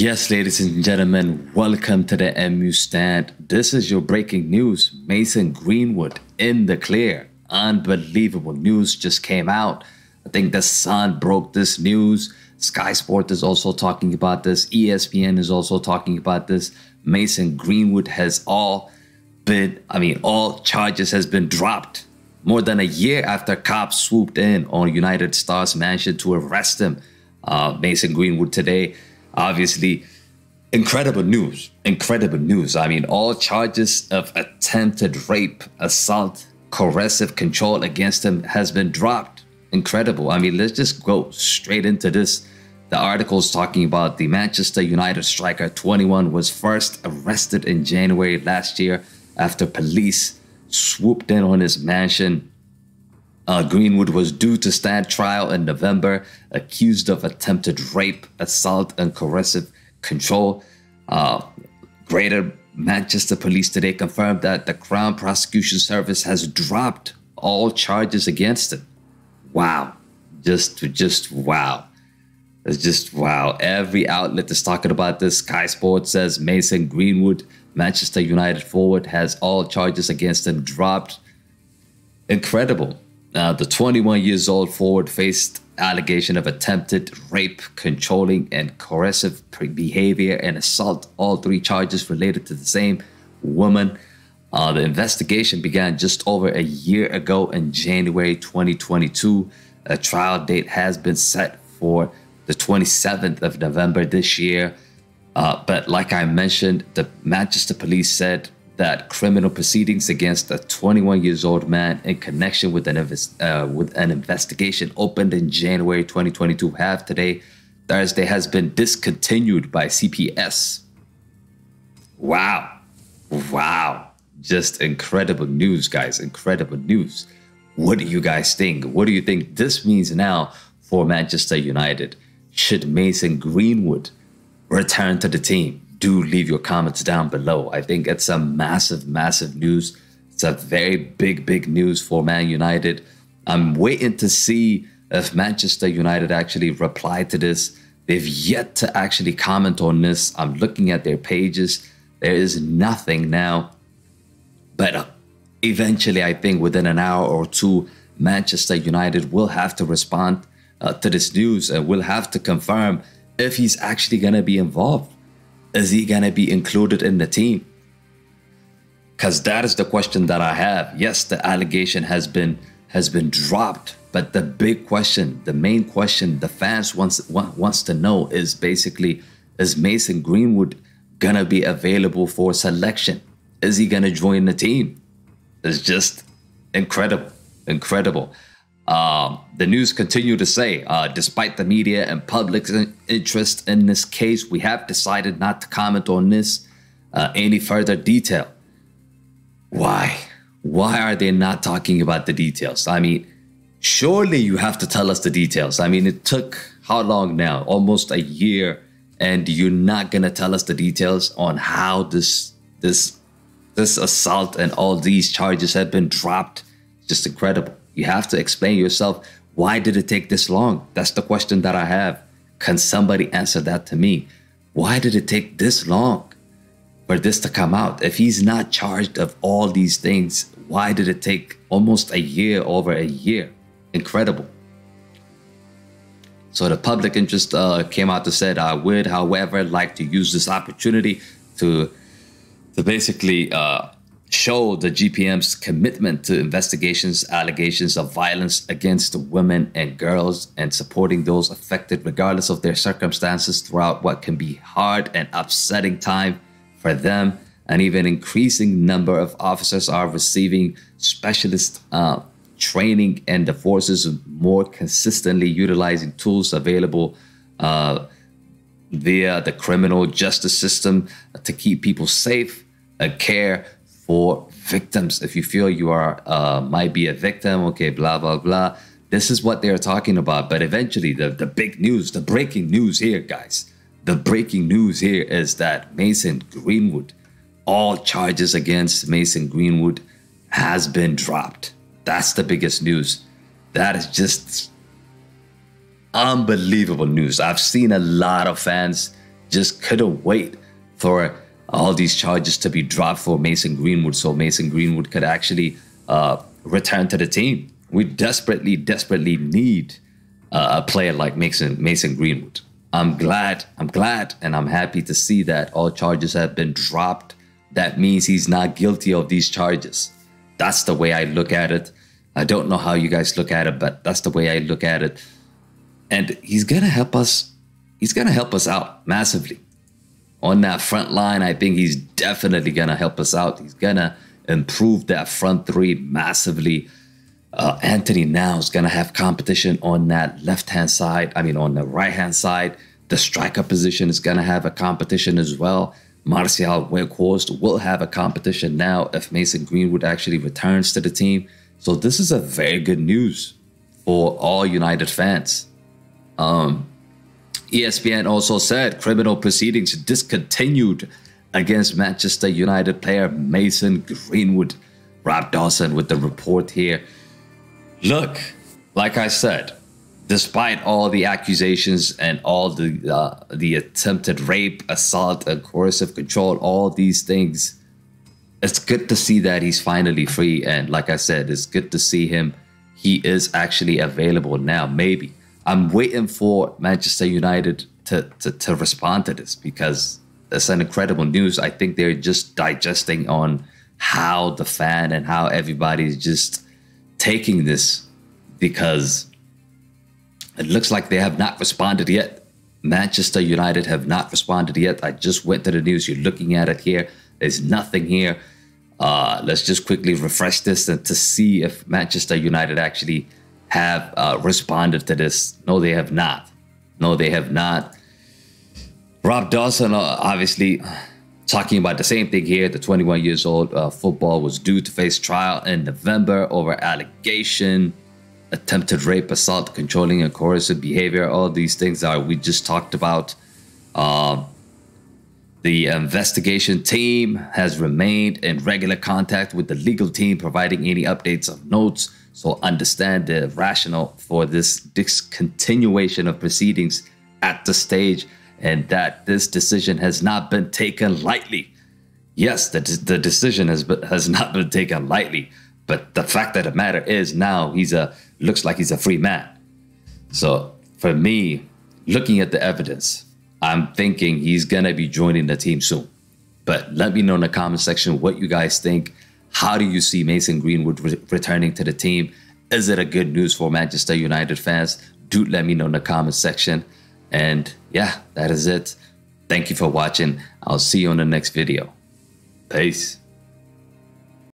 Yes, ladies and gentlemen, welcome to the MU Stand. This is your breaking news. Mason Greenwood in the clear. Unbelievable news just came out. I think the Sun broke this news. Sky Sport is also talking about this. ESPN is also talking about this. Mason Greenwood has all been, I mean, all charges has been dropped. More than a year after cops swooped in on United Stars Mansion to arrest him. Uh, Mason Greenwood today obviously incredible news incredible news. I mean all charges of attempted rape assault coercive control against him has been dropped. Incredible. I mean let's just go straight into this. The article is talking about the manchester united striker 21 was first arrested in january last year after police swooped in on his mansion uh, Greenwood was due to stand trial in November, accused of attempted rape, assault, and coercive control. Uh, Greater Manchester Police today confirmed that the Crown Prosecution Service has dropped all charges against him. Wow. Just, just wow. It's just wow. Every outlet is talking about this. Sky Sports says Mason Greenwood, Manchester United forward, has all charges against him dropped. Incredible. Uh, the 21 years old forward faced allegation of attempted rape, controlling and coercive behavior, and assault. All three charges related to the same woman. Uh, the investigation began just over a year ago in January 2022. A trial date has been set for the 27th of November this year. Uh, but like I mentioned, the Manchester police said that criminal proceedings against a 21 years old man in connection with an uh, with an investigation opened in January 2022 have today Thursday has been discontinued by CPS. Wow. Wow. Just incredible news, guys. Incredible news. What do you guys think? What do you think this means now for Manchester United? Should Mason Greenwood return to the team? Do leave your comments down below. I think it's a massive, massive news. It's a very big, big news for Man United. I'm waiting to see if Manchester United actually reply to this. They've yet to actually comment on this. I'm looking at their pages. There is nothing now. But uh, eventually, I think within an hour or two, Manchester United will have to respond uh, to this news and will have to confirm if he's actually going to be involved is he going to be included in the team? Because that is the question that I have. Yes, the allegation has been has been dropped, but the big question, the main question, the fans wants wants to know is basically is Mason Greenwood gonna be available for selection? Is he gonna join the team? It's just incredible, incredible. Uh, the news continue to say, uh, despite the media and public's interest in this case, we have decided not to comment on this uh, any further detail. Why? Why are they not talking about the details? I mean, surely you have to tell us the details. I mean, it took how long now? Almost a year, and you're not gonna tell us the details on how this this this assault and all these charges have been dropped. Just incredible. You have to explain yourself. Why did it take this long? That's the question that I have. Can somebody answer that to me? Why did it take this long for this to come out? If he's not charged of all these things, why did it take almost a year, over a year? Incredible. So the public interest uh, came out to said, I would, however, like to use this opportunity to to basically uh, show the GPM's commitment to investigations, allegations of violence against women and girls, and supporting those affected, regardless of their circumstances, throughout what can be hard and upsetting time for them. An even increasing number of officers are receiving specialist uh, training, and the forces more consistently utilizing tools available. Uh, via the criminal justice system to keep people safe and care for victims. If you feel you are uh, might be a victim, okay, blah blah blah. This is what they're talking about. But eventually, the the big news, the breaking news here, guys, the breaking news here is that Mason Greenwood, all charges against Mason Greenwood, has been dropped. That's the biggest news. That is just unbelievable news. I've seen a lot of fans just couldn't wait for all these charges to be dropped for Mason Greenwood so Mason Greenwood could actually uh, return to the team. We desperately, desperately need uh, a player like Mason Mason Greenwood. I'm glad, I'm glad, and I'm happy to see that all charges have been dropped. That means he's not guilty of these charges. That's the way I look at it. I don't know how you guys look at it, but that's the way I look at it. And he's gonna help us. He's gonna help us out massively on that front line. I think he's definitely gonna help us out. He's gonna improve that front three massively. Uh, Antony now is going to have competition on that left hand side. I mean, on the right hand side. The striker position is going to have a competition as well. Martial Weghorst will have a competition now if Mason Greenwood actually returns to the team. So this is a very good news for all United fans. Um, ESPN also said criminal proceedings discontinued against Manchester United player Mason Greenwood. Rob Dawson with the report here. Look, like I said, despite all the accusations and all the uh, the attempted rape, assault, and coercive control, all these things, it's good to see that he's finally free. And like I said, it's good to see him. He is actually available now. Maybe I'm waiting for Manchester United to to, to respond to this because it's an incredible news. I think they're just digesting on how the fan and how everybody's just taking this because it looks like they have not responded yet. Manchester United have not responded yet. I just went to the news. You're looking at it here. There's nothing here. Uh, let's just quickly refresh this and to see if Manchester United actually have uh, responded to this. No, they have not. No, they have not. Rob Dawson, uh, obviously, Talking about the same thing here, the 21 years old uh, football was due to face trial in November over allegation, attempted rape, assault, controlling and coercive behavior. All these things that we just talked about. Uh, the investigation team has remained in regular contact with the legal team, providing any updates of notes. So understand the rationale for this discontinuation of proceedings at the stage and that this decision has not been taken lightly. Yes, the, the decision has, has not been taken lightly, but the fact of the matter is now he's a looks like he's a free man. So for me, looking at the evidence, I'm thinking he's gonna be joining the team soon. But let me know in the comment section what you guys think. How do you see Mason Greenwood re returning to the team? Is it a good news for Manchester United fans? Do let me know in the comment section. And yeah, that is it. Thank you for watching. I'll see you on the next video. Peace.